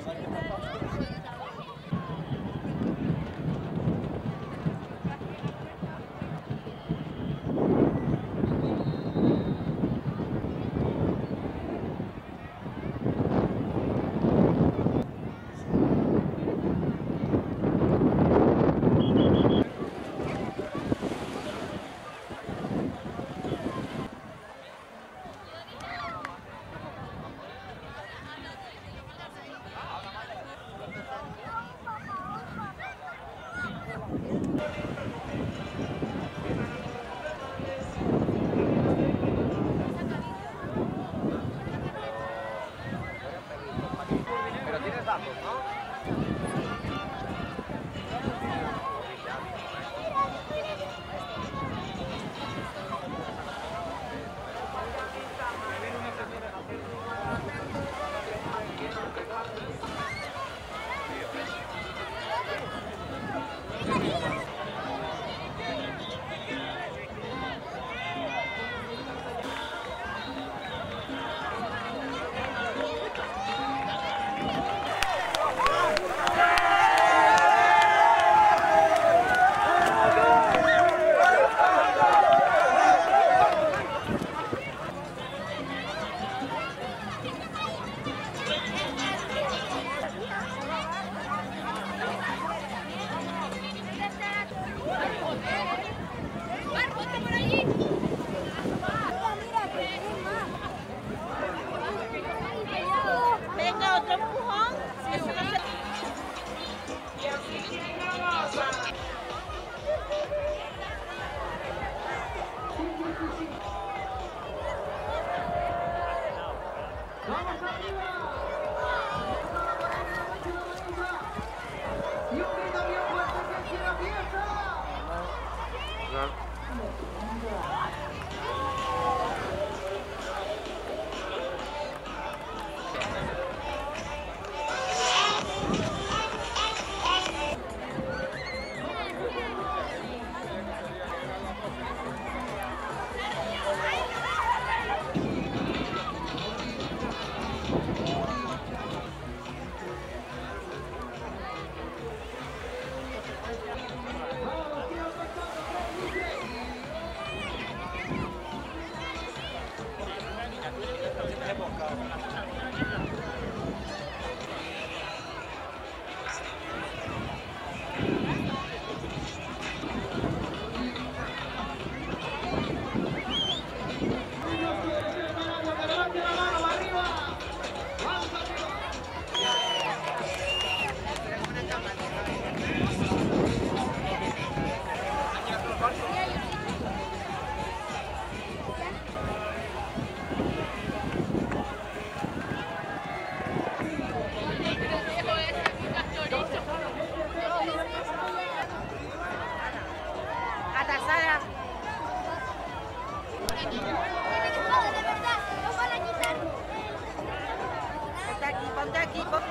I like it. Huh? Ponte aquí, ponte aquí,